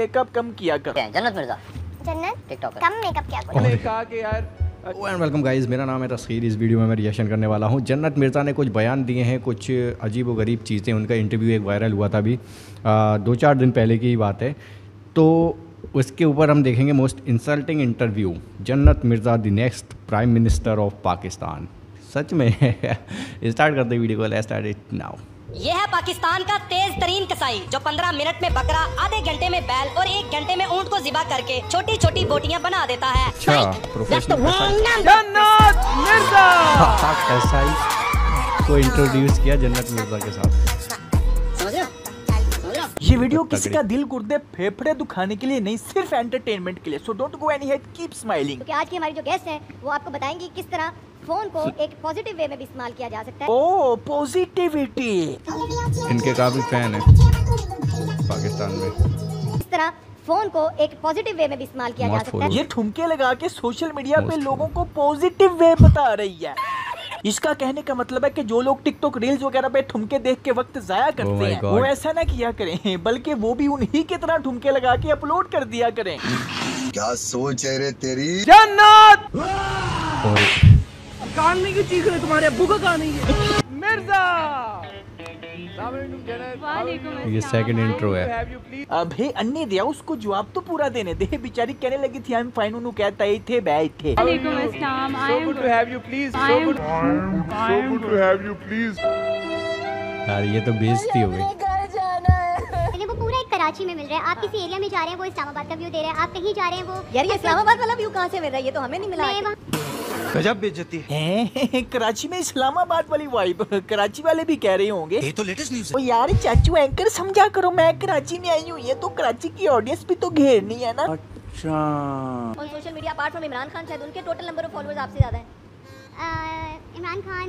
Makeup कम किया करो। जन्नत मिर्ज़ा जन्नत टिकटॉकर कम मेकअप क्या करो। मैंने कहा कि यार एंड वेलकम गाइस मेरा नाम है तस्खीर इस वीडियो में मैं रिएक्शन करने वाला हूँ। जन्नत मिर्ज़ा ने कुछ बयान दिए हैं कुछ अजीब व गरीब चीज़ें। उनका इंटरव्यू एक वायरल हुआ था अभी। दो चार दिन पहले की ही बात है। तो उसके ऊपर हम देखेंगे most insulting interview Jannat Mirza the next prime minister of Pakistan सच में स्टार्ट करते वीडियो को। लेट्स स्टार्ट इट नाउ ये है पाकिस्तान का तेज तरीन कसाई जो 15 मिनट में बकरा आधे घंटे में बैल और एक घंटे में ऊँट को जिबा करके छोटी छोटी बोटियाँ बना देता है। अच्छा प्रोफेशनल जन्नत मिर्ज़ा। कसाई को इंट्रोड्यूस किया जन्नत मिर्ज़ा के साथ। हो? हो? ये वीडियो किसी का दिल गुर्दे फेफड़े दुखाने के लिए नहीं सिर्फ़ एंटरटेनमेंट के लिए। So don't go any head keep smiling आज की हमारी जो गेस्ट है वो आपको बताएँगी किस तरह फ़ोन को एक पॉजिटिव वे में भी इस्तेमाल किया जा सकता है। ओ पॉजिटिविटी इनके काफ़ी फ़ैन हैं। पाकिस्तान में। किस तरह फ़ोन को एक पॉजिटिव वे में भी इस्तेमाल किया जा सकता है। ये ठुमके लगा के सोशल मीडिया पे लोगों को पॉजिटिव वे बता रही है। इसका कहने का मतलब है कि जो लोग टिकटॉक रील्स वगैरह पे ठुमके देख के वक्त जाया Oh करते my हैं वो ऐसा ना किया करें बल्कि वो भी उन्हीं की तरह ठुमके लगा के अपलोड कर दिया करें। क्या सोच है रे तेरी? जन्नत! और मिर्ज़ा! ये सेकंड इंट्रो है। अबे अन्य दिया उसको जवाब तो पूरा देने दे। बेचारी कहने लगी थी आई एम फाइन उन्होंने कहता ही थे बैठ थे। Alaikum Assalam. I am to have you please I am यार ये तो बेइज्जती हो गई। पूरा कराची में मिल रहा है। आप किसी एरिया में जा रहे हैं वो इस्लामाबाद का व्यू दे रहे हैं आप कहीं जा रहे हैं वो यार ये इस्लामाबाद वाला व्यू कहाँ से मिल रहा है? ये तो हमें नहीं मिला मैं है। कराची में इस्लामाबाद वाली वाइब कराची वाले भी कह रहे होंगे। ये तो लेटेस्ट न्यूज़ है। यार चाचू एंकर समझा करो मैं कराची में आई हूँ। ये तो कराची की ऑडियंस भी तो घेरनी है ना। अच्छा। और social media apart from Imran Khan शायद उनके टोटल नंबर ऑफ़ फॉलोअर्स आपसे ज़्यादा हैं। Imran Khan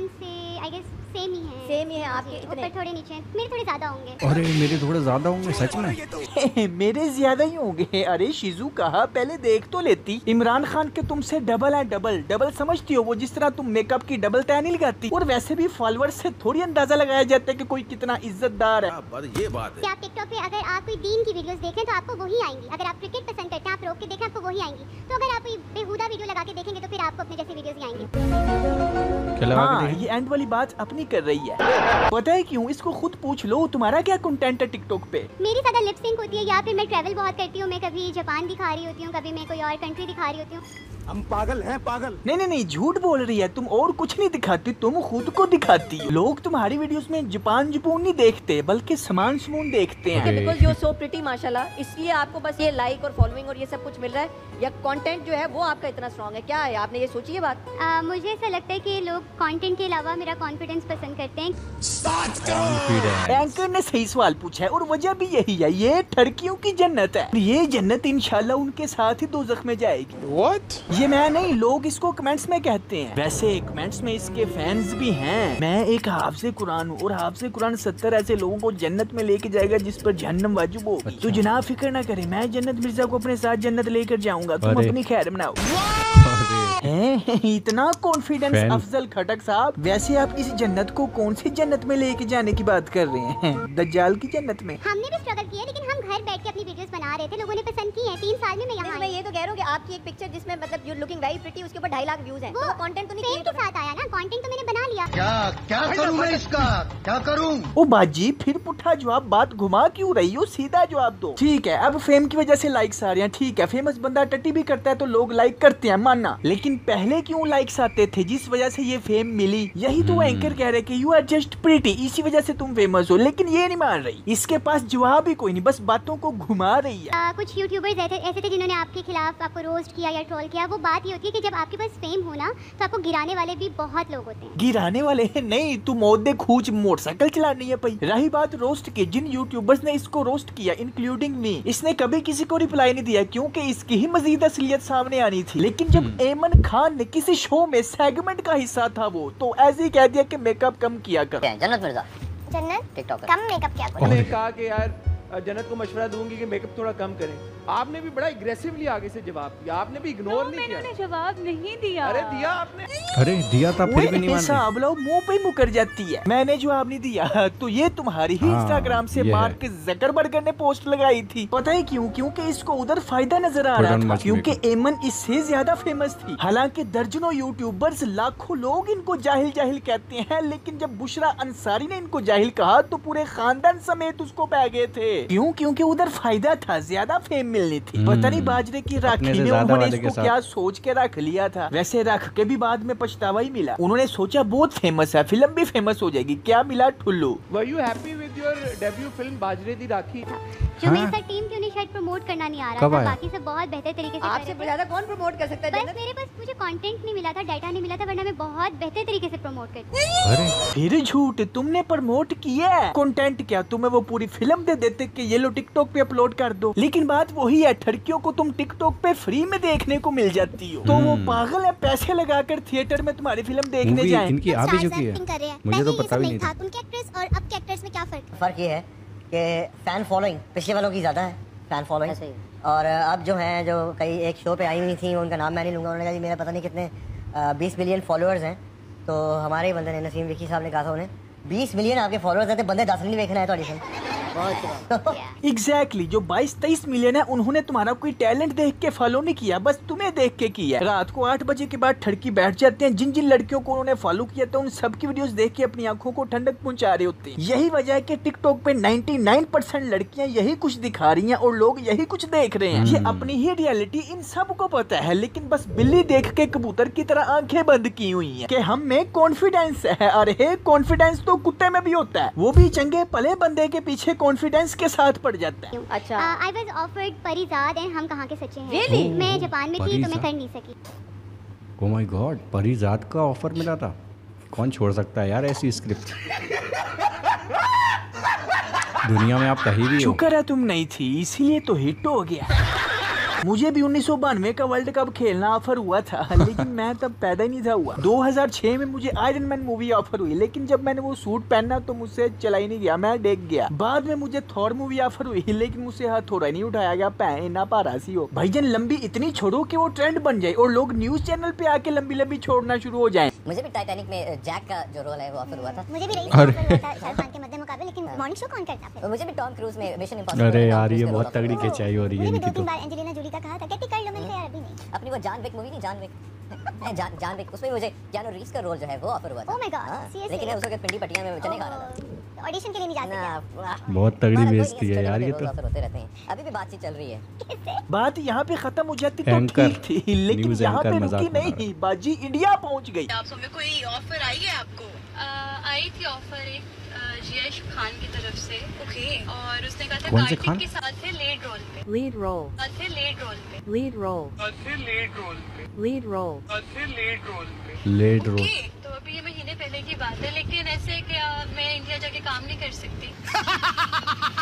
I guess same ही है। सेम ही है आपके इतने। ऊपर थोड़े नीचे मेरे थोड़े ज़्यादा होंगे। अरे मेरे थोड़े ज़्यादा होंगे सच में? मेरे ज़्यादा ही होंगे। अरे शिजू कहा? पहले देख तो लेती। इमरान खान के तुमसे डबल है डबल डबल समझती हो वो जिस तरह तुम मेकअप की डबल तय नहीं लगाती। और वैसे भी फॉलोअर्स से थोड़ी अंदाज़ा लगाया जाता है कि कोई कितना इज्जतदार है। ये बात कि आप टिकटॉक पे अगर आप कोई दीन की वीडियोस देखें तो आपको वही आएँगी। अगर आप क्रिकेट पसंद करते हैं आप रोक के देखें आपको वही आएँगी। तो अगर आप बेहुदा वीडियो लगा के देखेंगे तो फिर आपको अपने जैसी वीडियोस ही आएँगी। क्या लगा हाँ ये एंड वाली बात अपनी कर रही है। पता है क्यों? इसको खुद पूछ लो तुम्हारा क्या कंटेंट है टिकटॉक पे? मेरी ज़्यादा लिप सिंक होती है या फिर मैं ट्रेवल बहुत करती हूँ मैं कभी जापान दिखा रही होती हूँ कभी मैं कोई और कंट्री दिखा रही होती हूँ। हम पागल हैं पागल। नहीं नहीं नहीं झूठ बोल रही है। तुम और कुछ नहीं दिखाती तुम खुद को दिखाती हो। लोग तुम्हारी वीडियोस में जापान जपून नहीं देखते बल्कि सामान समून देखते हैं। बिकॉज़ यू सो प्रिटी माशाल्लाह। इसलिए आपको बस ये लाइक और फॉलोइंग और ये सब कुछ मिल रहा है। या कंटेंट जो है वो आपका इतना स्ट्रांग है। क्या है? आपने ये सोची है बात? आ, मुझे ऐसा लगता है कि लोग कंटेंट के अलावा मेरा कॉन्फिडेंस पसंद करते हैं। एंकर ने सही सवाल पूछा है और वजह भी यही है ये ठड़कियों की जन्नत है। ये जन्नत इंशाल्लाह उनके साथ ही दो में जाएगी। व्हाट ये मैं नहीं लोग इसको कमेंट्स में कहते हैं। वैसे कमेंट्स में इसके फैंस भी हैं। मैं एक हाफसे कुरान हूँ और हाफसे कुरान सत्तर ऐसे लोगों को जन्नत में लेके जाएगा जिस पर जहन्नम वाजुब हो। अच्छा। तो जनाब फ़िक्र ना करे मैं जन्नत मिर्ज़ा को अपने साथ जन्नत लेकर जाऊँगा। तुम अपनी खैर बनाओ हैं? इतना कॉन्फिडेंस अफजल खटक साहब वैसे आप इस जन्नत को कौन सी जन्नत में लेके जाने की बात कर रहे हैं? दज्जाल की जन्नत में। हमने भी स्ट्रगल किया लेकिन हम घर बैठ के अपनी वीडियोस बना रहे थे लोगों ने पसंद की है तीन साल में मैं यहाँ मैं ये तो कह रहा हूँ कि आपकी एक पिक्चर जिसमें मतलब यू लुकिंग वेरी प्रिटी उसके ऊपर ढाई लाख व्यूज़ हैं। तो कंटेंट तो नहीं के साथ आया ना कंटेंट तो मैंने बना लिया। क्या क्या करूँ मैं इसका? क्या करूँ? ओ बाजी फिर पुठा जवाब बात घुमा क्यूँ रही हो? सीधा जवाब दो। ठीक है अब फेम की वजह से लाइक्स आ रहे हैं ठीक है फ़ेमस बंदा टट्टी भी करता है तो लोग लाइक करते हैं मानना। लेकिन पहले क्यों लाइक्स आते थे? जिस वजह से ये फेम मिली। यही तो एंकर कह रहे कि यू आर जस्ट प्रीटी इसी वजह से तुम फ़ेमस हो। लेकिन ये नहीं मान रही। इसके पास जवाब ही कोई नहीं। बस बातों को घुमा रही है। आ, कुछ यूट्यूबर्स ऐसे ऐसे थे जिन्होंने आपके खिलाफ आपको रोस्ट किया या ट्रोल किया। वो बात ये होती है कि जब आपके पास फेम हो ना तो आपको गिराने वाले भी बहुत लोग होते हैं। गिराने वाले हैं? नहीं तू मोदे खूच मोटरसाइकिल चलानी है भाई। रही बात रोस्ट की। जिन यूट्यूबर्स ने इसको रोस्ट किया इंक्लूडिंग मी इसने कभी किसी को रिप्लाई नहीं दिया क्योंकि इसकी ही मजीद असलियत सामने आनी थी। लेकिन जब एमन खान ने किसी शो में सेगमेंट का हिस्सा था वो तो ऐसे ही कह दिया कि मेकअप कम किया कर। जन्नत मिर्ज़ा जन्नत टिकटॉकर कम मेकअप क्या करो। मैंने कहा कि यार जन्नत को मशवरा दूँगी कि मेकअप थोड़ा कम करें। आपने भी बड़ा एग्रेसिवली आगे से जवाब दिया आपने भी इग्नोर नहीं मैंने किया। जवाब नहीं दिया। अरे दिया आपने। अरे दिया था फिर भी नहीं। अब लोग मुँह पे मुकर जाती है। मैंने जवाब नहीं दिया तो ये तुम्हारी ही इंस्टाग्राम से है। मार्क जकरबर्गर ने पोस्ट लगाई थी। पता है क्यों क्योंकि इसको उधर फ़ायदा नज़र आ रहा था क्योंकि एमन इससे ज़्यादा फ़ेमस थी। हालाँकि दर्जनों यूट्यूबर्स लाखों लोग इनको जाहिल जाहिल कहते हैं लेकिन जब बुशरा अंसारी ने इनको जाहिल कहा तो पूरे खानदान समेत उसको पै गए थे। क्यों? क्योंकि उधर फ़ायदा था ज़्यादा फेम मिलनी थी। पता नहीं बाजरे की राखी ने उन्होंने इसको क्या सोच के रख लिया था। वैसे रख के भी बाद में पछतावा ही मिला। उन्होंने सोचा बहुत फ़ेमस है फ़िल्म भी फ़ेमस हो जाएगी। क्या मिला ठुल्लू were you happy with your debut film बाजरे दी राखी? जो मेरे हाँ। शायद प्रमोट करना नहीं आ रहा था बाकी सब बहुत बेहतर तरीके से आपसे ज़्यादा कौन प्रमोट कर सकता है बस मेरे पास मुझे कंटेंट नहीं मिला था डाटा नहीं मिला था वरना मैं बहुत बेहतर तरीके से प्रमोट करती। अरे फिर झूठ तुमने प्रमोट किया कंटेंट क्या? तुम्हें वो पूरी फ़िल्म दे देते कि ये लो टिकटॉक पे अपलोड कर दो। लेकिन बात वही है ठड़कियों को तुम टिकटॉक पे फ्री में देखने को मिल जाती हो। तो वो हम्म। पागल है पैसे लगाकर थिएटर में तुम्हारी फ़िल्म देखने जाए। इनकी आ भी चुकी है। मुझे तो पता भी नहीं था। उनके एक्ट्रेस और अब के एक्ट्रेस में क्या फ़र्क फ़र्क ये है कि फ़ैन फॉलोइंग पिछले वालों की ज़्यादा है। फ़ैन फॉलोइंग और अब जो हैं जो कई एक शो पे आई हुई थी उनका नाम मैं नहीं लूँगा। उन्होंने कहा मेरा पता नहीं कितने बीस मिलियन फॉलोअर्स हैं। तो हमारे ही बंदे ने नसीम विकी साहब ने कहा था उन्हें बीस मिलियन आपके फॉलोअर्स हैं तो बंदे दस नहीं देखना है तो सी एग्जैक्टली exactly, जो 22-23 मिलियन है उन्होंने तुम्हारा कोई टैलेंट देख के फॉलो नहीं किया बस तुम्हें देख के किया रात को आठ बजे के बाद ठड़की बैठ जाते हैं जिन जिन लड़कियों को उन्होंने फॉलो किया था उन सबकी वीडियोस देख के अपनी आँखों को ठंडक पहुँचा रहे होते हैं। यही वजह है कि टिकटॉक पे 99 परसेंट लड़कियाँ यही कुछ दिखा रही हैं और लोग यही कुछ देख रहे हैं। ये अपनी ही रियलिटी इन सबको पता है लेकिन बस बिल्ली देख के कबूतर की तरह आँखें बंद की हुई है की हम में कॉन्फिडेंस है। अरे कॉन्फिडेंस तो कुत्ते में भी होता है। वो भी चंगे पले बंदे के पीछे कॉन्फिडेंस के साथ पड़ जाता है। अच्छा। I was offered Parizaad and Hum Kahan Ke सच्चे हैं? Really? मैं जापान में थी तो मैं कर नहीं सकी। ओ माय गॉड परिजाद का ऑफ़र मिला था? कौन छोड़ सकता है यार ऐसी स्क्रिप्ट दुनिया में आप कहीं भी हो। शुक्र है तुम नहीं थी इसीलिए तो हिट हो गया। मुझे भी उन्नीस सौ बानवे का वर्ल्ड कप खेलना ऑफ़र हुआ था लेकिन मैं तब पैदा ही नहीं था हुआ। 2006 में मुझे आयरन मैन मूवी ऑफ़र हुई लेकिन जब मैंने वो सूट पहना तो मुझसे चला ही नहीं गया मैं डेग गया। बाद में मुझे थॉर मूवी ऑफ़र हुई लेकिन मुझसे हाथ थोड़ा नहीं उठाया गया पैन ना पारा सी हो। भाईजन लंबी इतनी छोड़ो की वो ट्रेंड बन जाए और लोग न्यूज़ चैनल पे आके लंबी लंबी छोड़ना शुरू हो जाए। मुझे भी टाइटैनिक में जैक का जो रोल है वो ऑफ़र हुआ था। मुझे भी रही अरे। था के मध्य मुकाबले लेकिन मॉर्निंग शो कौन करता और मुझे भी टॉम क्रूज में मिशन इम्पॉसिबल अरे यार ये बहुत तगड़ी खिंचाई हो रही है इनकी तो। का कहा था कहती कर लो मैंने कहा यार अभी नहीं। अपनी वो जान विक मूवी नहीं जान विक। जान जान विक उसमें मुझे जानो रीस का रोल जो है वो ऑफ़र हुआ था। Oh my God, हाँ, seriously? लेकिन मैं उस पिंडी पटिया में चने खा रहा था। ऑडिशन के लिए नहीं जा ना, बहुत तगड़ी बेइज्जती है यार, ये तो। ऑफ़र होते रहते हैं। अभी भी बातचीत चल रही है। बात यहाँ पे खत्म हो जाती तो ठीक थी लेकिन यहाँ पे रुकी नहीं। बाजी इंडिया पहुँच गई। आप में कोई ऑफ़र आई है आपको? आई थी ऑफ़र एक। जियाश खान की तरफ़ से। ओके और उसने कहा था कार्तिक के साथ है लीड रोल पे। लीड रोल साथ है लीड रोल पे। लीड रोल साथ है लीड रोल पे। Lead role lead role lead role okay तो अभी ये महीने पहले की बात है लेकिन ऐसे क्या मैं इंडिया जाके काम नहीं कर सकती?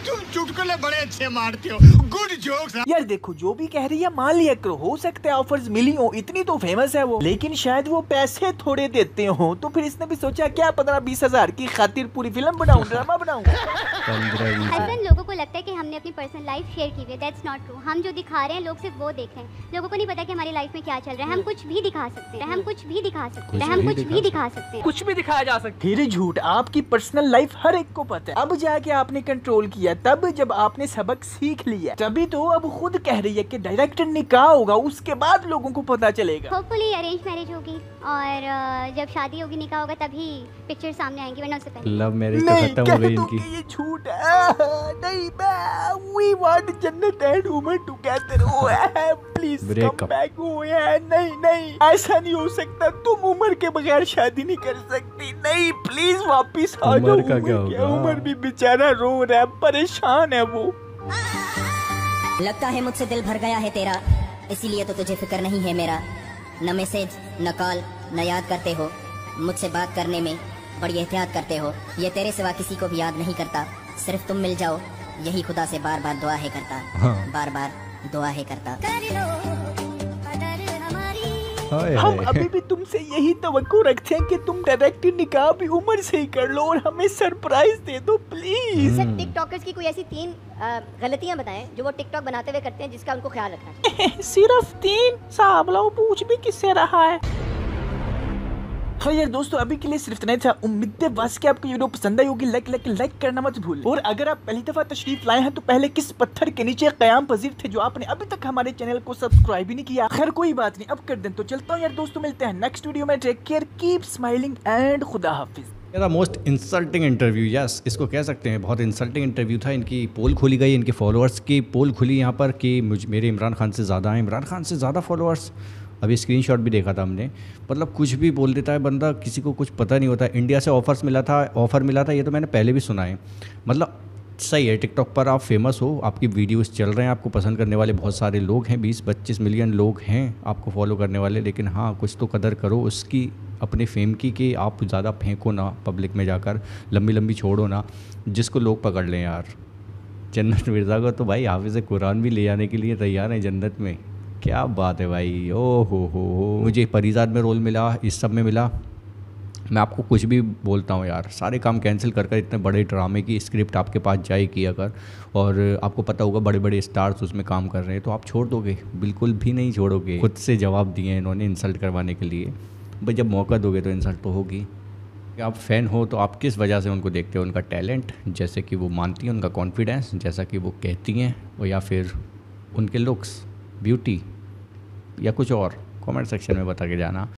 तुम चुटकुले बड़े अच्छे मारते हो। गुड जोक्स यार देखो जो भी कह रही है मान लिया करो हो सकता है ऑफर्स मिली हो इतनी तो फ़ेमस है वो। लेकिन शायद वो पैसे थोड़े देते हो तो फिर इसने भी सोचा क्या पंद्रह बीस हज़ार की खातिर पूरी फ़िल्म बनाऊँ ड्रामा बनाऊँ। हस्बैंड लोगों को लगता है कि हमने अपनी पर्सनल लाइफ शेयर की हुई है दैट्स नॉट ट्रू हम जो दिखा रहे हैं लोग सिर्फ़ वो देख रहे हैं। लोगों को नहीं पता कि हमारी लाइफ में क्या चल रहा है हम कुछ भी दिखा सकते हैं हम कुछ भी दिखा सकते हैं हम कुछ दिखा भी दिखा सकते हैं। कुछ भी दिखाया जा सकता फिर झूठ आपकी पर्सनल लाइफ हर एक को पता है। अब जाके आपने कंट्रोल किया। तब जब आपने सबक सीख लिया तभी तो अब खुद कह रही है कि डायरेक्टर निकाह होगा उसके बाद लोगों को पता चलेगा। होपफुली अरेंज मैरिज होगी और जब शादी होगी निकाह होगा तभी पिक्चर सामने आएँगी वरना उससे पहले। लव मैरिज तो खत्म हो गई इनकी। ये झूठ है नहीं मैं we want Jannat and woman together ओ है प्लीज़ Break कम बैक है नहीं नहीं ऐसा नहीं हो सकता। तुम उम्र के बगैर शादी नहीं कर सकती। नहीं प्लीज़ वापस आ जाओ। उमर का क्या होगा? उमर भी बेचारा रो रहा है परेशान है वो। लगता है मुझसे दिल भर गया है तेरा। इसीलिए तो तुझे फ़िक्र नहीं है मेरा। न मैसेज न कॉल न याद करते हो। मुझसे बात करने में बड़ी एहतियात करते हो। ये तेरे सिवा किसी को भी याद नहीं करता। सिर्फ़ तुम मिल जाओ। यही खुदा से बार बार दुआ है करता। हाँ। बार बार दुआ है। करता हाय हम अभी भी तुमसे यही तो रखते हैं कि तुम डायरेक्ट निकाह भी उम्र से ही कर लो और हमें सरप्राइज़ दे दो प्लीज़ सर टिकटॉकर्स की कोई ऐसी तीन गलतियाँ बताएँ जो वो टिकटॉक बनाते हुए करते हैं जिसका उनको ख्याल रखना सिर्फ़ तीन? साहब लो पूछ भी किससे रहा है? हाँ यार दोस्तों, अभी के लिए सिर्फ़ इतना था। उम्मीद बस कि आपको वीडियो पसंद आई होगी। लाइक लाइक लाइक करना मत भूल। और अगर आप पहली दफ़ा तशरीफ़ लाए हैं तो पहले किस पत्थर के नीचे कयाम पजीर थे जो आपने अभी तक हमारे चैनल को सब्सक्राइब ही नहीं किया? खैर, कोई बात नहीं, अब कर दें तो चलता हूँ यार दोस्तों, मिलते हैं नेक्स्ट वीडियो में। Take care keep smiling and खुदा हाफिज मेरा मोस्ट इंसल्टिंग इंटरव्यू यस इसको कह सकते हैं, बहुत इंसल्टिंग इंटरव्यू था। इनकी पोल खोली गई, इनके फॉलोअर्स की पोल खुली यहाँ पर कि मुझ, मेरे इमरान खान से ज़्यादा हैं। इमरान खान से ज़्यादा फॉलोअर्स अभी स्क्रीनशॉट भी देखा था हमने। मतलब कुछ भी बोल देता है बंदा, किसी को कुछ पता नहीं होता। इंडिया से ऑफर्स मिला था ऑफ़र मिला था, ये तो मैंने पहले भी सुना है। मतलब सही है टिकटॉक पर आप फ़ेमस हो, आपकी वीडियोस चल रहे हैं, आपको पसंद करने वाले बहुत सारे लोग हैं बीस पच्चीस मिलियन लोग हैं आपको फॉलो करने वाले, लेकिन हाँ कुछ तो कदर करो उसकी, अपने फेम की कि आप ज़्यादा फेंको ना पब्लिक में जाकर लंबी लंबी छोड़ो ना, जिसको लोग पकड़ लें यार। जन्नत मिर्ज़ा को तो भाई हाफिज़ कुरान भी ले जाने के लिए तैयार हैं जन्नत में। क्या बात है भाई? ओ हो हो। मुझे परिजात में रोल मिला, इस सब में मिला। मैं आपको कुछ भी बोलता हूँ यार। सारे काम कैंसिल कर कर इतने बड़े ड्रामे की स्क्रिप्ट आपके पास जाएगी अगर, और आपको पता होगा बड़े बड़े स्टार्स उसमें काम कर रहे हैं तो आप छोड़ दोगे। बिल्कुल भी नहीं छोड़ोगे। खुद से जवाब दिए इन्होंने इंसल्ट करवाने के लिए। भाई, जब मौका दोगे तो इंसल्ट तो होगी। आप फ़ैन हो तो आप किस वजह से उनको देखते हो? उनका टैलेंट जैसे कि वो मानती हैं, उनका कॉन्फिडेंस जैसा कि वो कहती हैं और या फिर उनके लुक्स ब्यूटी या कुछ और कमेंट सेक्शन में बता के जाना।